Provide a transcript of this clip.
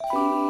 一。